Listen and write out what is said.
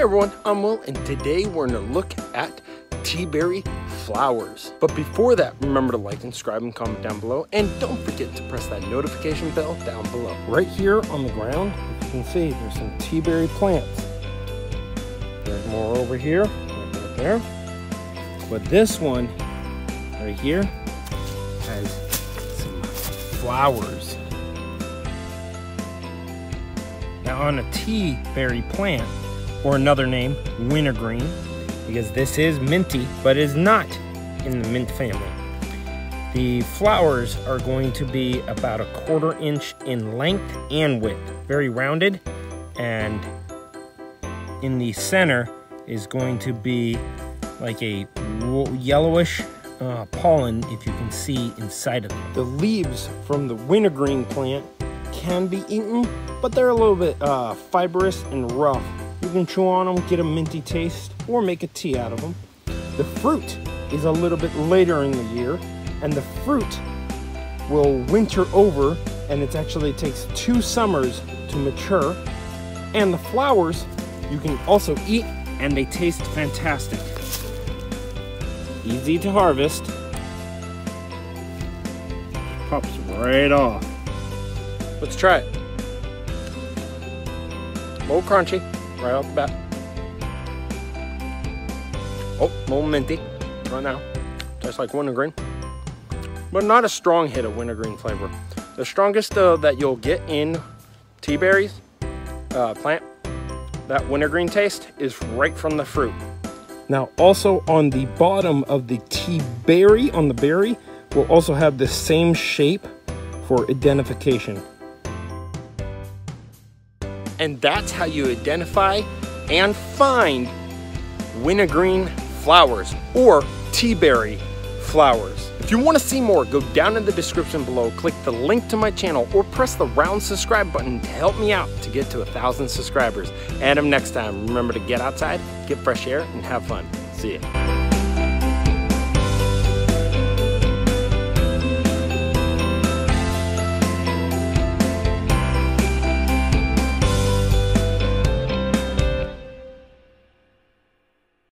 everyone, I'm Will, and today we're gonna look at teaberry flowers. But before that, remember to like and subscribe and comment down below, and don't forget to press that notification bell down below. Right here on the ground, you can see there's some teaberry plants. There's more over here, right there. But this one, right here, has some flowers. Now on a tea berry plant, or another name, wintergreen, because this is minty, but is not in the mint family. The flowers are going to be about a quarter inch in length and width, very rounded, and in the center is going to be like a yellowish uh, pollen if you can see inside of them. The leaves from the wintergreen plant can be eaten, but they're a little bit uh, fibrous and rough. You can chew on them, get a minty taste, or make a tea out of them. The fruit is a little bit later in the year, and the fruit will winter over, and it actually takes two summers to mature. And the flowers you can also eat, and they taste fantastic. Easy to harvest. Pops right off. Let's try it. A little crunchy, right off the bat. Oh, a little minty right now. Tastes like wintergreen. But not a strong hit of wintergreen flavor. The strongest uh, that you'll get in tea berries uh, plant, that wintergreen taste, is right from the fruit. Now also on the bottom of the tea berry, on the berry, will also have the same shape for identification. And that's how you identify and find wintergreen flowers or teaberry flowers. If you want to see more, go down in the description below, click the link to my channel, or press the round subscribe button to help me out to get to a thousand subscribers. And until next time, remember to get outside, get fresh air, and have fun. See ya.